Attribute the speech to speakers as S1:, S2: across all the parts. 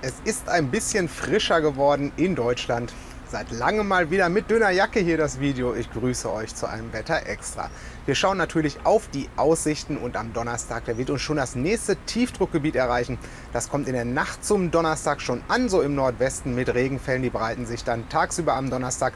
S1: Es ist ein bisschen frischer geworden in Deutschland. Seit langem mal wieder mit dünner Jacke hier das Video. Ich grüße euch zu einem Wetter extra. Wir schauen natürlich auf die Aussichten und am Donnerstag, da wird uns schon das nächste Tiefdruckgebiet erreichen. Das kommt in der Nacht zum Donnerstag schon an, so im Nordwesten mit Regenfällen. Die breiten sich dann tagsüber am Donnerstag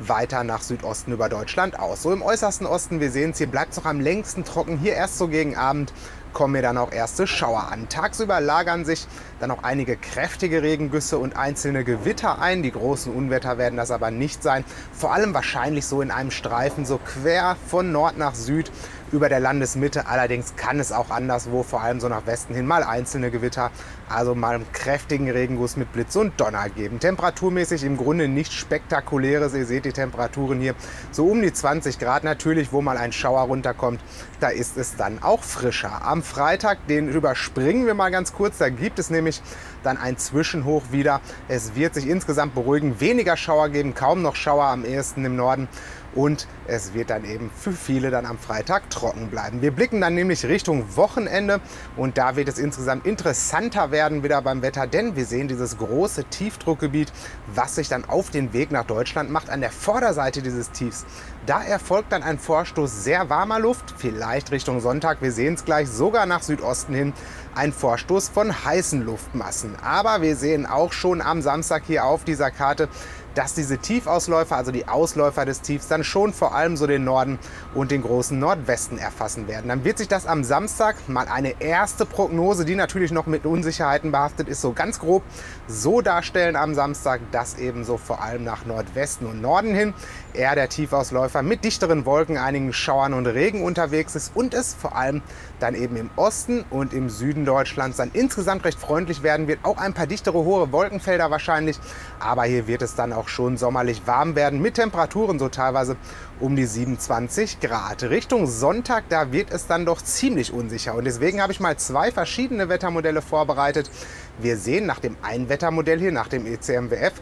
S1: weiter nach Südosten über Deutschland aus. So im äußersten Osten, wir sehen es hier, bleibt es noch am längsten trocken. Hier erst so gegen Abend kommen mir dann auch erste Schauer an. Tagsüber lagern sich dann auch einige kräftige Regengüsse und einzelne Gewitter ein. Die großen Unwetter werden das aber nicht sein. Vor allem wahrscheinlich so in einem Streifen, so quer von Nord nach Süd über der Landesmitte. Allerdings kann es auch anderswo, vor allem so nach Westen hin, mal einzelne Gewitter, also mal einen kräftigen Regenguss mit Blitz und Donner geben. Temperaturmäßig im Grunde nichts Spektakuläres. Ihr seht die Temperaturen hier so um die 20 Grad. Natürlich, wo mal ein Schauer runterkommt, da ist es dann auch frischer. Am Freitag, den überspringen wir mal ganz kurz. Da gibt es nämlich dann ein Zwischenhoch wieder. Es wird sich insgesamt beruhigen, weniger Schauer geben, kaum noch Schauer am ehesten im Norden und es wird dann eben für viele dann am Freitag trocken bleiben. Wir blicken dann nämlich Richtung Wochenende und da wird es insgesamt interessanter werden wieder beim Wetter, denn wir sehen dieses große Tiefdruckgebiet, was sich dann auf den Weg nach Deutschland macht. An der Vorderseite dieses Tiefs, da erfolgt dann ein Vorstoß sehr warmer Luft, vielleicht Richtung Sonntag, wir sehen es gleich, sogar nach Südosten hin, ein Vorstoß von heißen Luftmassen. Aber wir sehen auch schon am Samstag hier auf dieser Karte, dass diese Tiefausläufer, also die Ausläufer des Tiefs, dann schon vor allem so den Norden und den großen Nordwesten erfassen werden. Dann wird sich das am Samstag mal eine erste Prognose, die natürlich noch mit Unsicherheiten behaftet ist, so ganz grob so darstellen am Samstag, dass eben so vor allem nach Nordwesten und Norden hin eher der Tiefausläufer mit dichteren Wolken, einigen Schauern und Regen unterwegs ist und es vor allem dann eben im Osten und im Süden Deutschlands dann insgesamt recht freundlich werden wird. Auch ein paar dichtere hohe Wolkenfelder wahrscheinlich, aber hier wird es dann auch schon sommerlich warm werden mit Temperaturen so teilweise um die 27 Grad. Richtung Sonntag, da wird es dann doch ziemlich unsicher und deswegen habe ich mal zwei verschiedene Wettermodelle vorbereitet. Wir sehen nach dem Einwettermodell hier, nach dem ECMWF,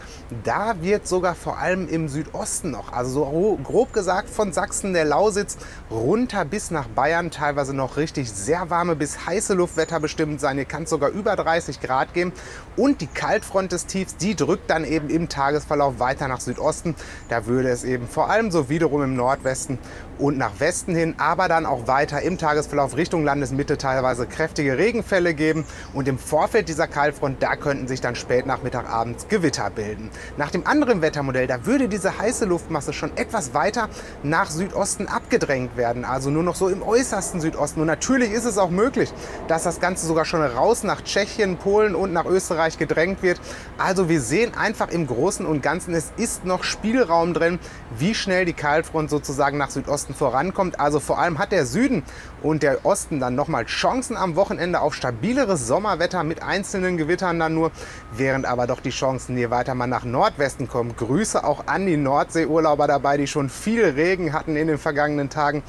S1: da wird sogar vor allem im Südosten noch, also so grob gesagt von Sachsen, der Lausitz, runter bis nach Bayern, teilweise noch richtig sehr warme bis heiße Luftwetter bestimmt sein. Hier kann es sogar über 30 Grad geben. Und die Kaltfront des Tiefs, die drückt dann eben im Tagesverlauf weiter nach Südosten. Da würde es eben vor allem so wiederum im Nordwesten und nach Westen hin, aber dann auch weiter im Tagesverlauf Richtung Landesmitte teilweise kräftige Regenfälle geben. Und im Vorfeld dieser Kaltfront, da könnten sich dann spät Nachmittag, abends Gewitter bilden. Nach dem anderen Wettermodell, da würde diese heiße Luftmasse schon etwas weiter nach Südosten abgedrängt werden, also nur noch so im äußersten Südosten. Und natürlich ist es auch möglich, dass das Ganze sogar schon raus nach Tschechien, Polen und nach Österreich gedrängt wird. Also wir sehen einfach im Großen und Ganzen, es ist noch Spielraum drin, wie schnell die Kaltfront sozusagen nach Südosten vorankommt. Also vor allem hat der Süden und der Osten dann nochmal Chancen am Wochenende auf stabileres Sommerwetter mit einzelnen Gewittern dann nur, während aber doch die Chancen, je weiter man nach Nordwesten kommt. Grüße auch an die Nordseeurlauber dabei, die schon viel Regen hatten in den vergangenen Tagen.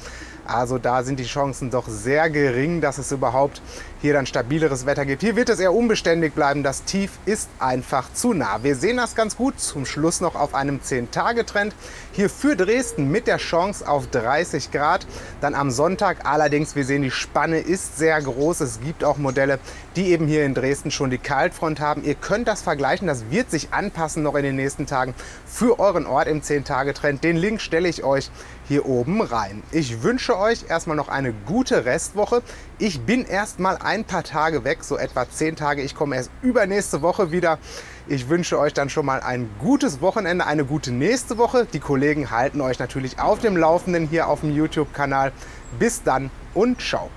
S1: Also da sind die Chancen doch sehr gering, dass es überhaupt hier dann stabileres Wetter gibt. Hier wird es eher unbeständig bleiben. Das Tief ist einfach zu nah. Wir sehen das ganz gut zum Schluss noch auf einem 10-Tage-Trend. Hier für Dresden mit der Chance auf 30 Grad. Dann am Sonntag allerdings, wir sehen, die Spanne ist sehr groß. Es gibt auch Modelle, die eben hier in Dresden schon die Kaltfront haben. Ihr könnt das vergleichen. Das wird sich anpassen noch in den nächsten Tagen für euren Ort im 10-Tage-Trend. Den Link stelle ich euch hier oben rein. Ich wünsche euch erstmal noch eine gute Restwoche. Ich bin erst mal ein paar Tage weg, so etwa zehn Tage. Ich komme erst übernächste Woche wieder. Ich wünsche euch dann schon mal ein gutes Wochenende, eine gute nächste Woche. Die Kollegen halten euch natürlich auf dem Laufenden hier auf dem YouTube-Kanal. Bis dann und ciao.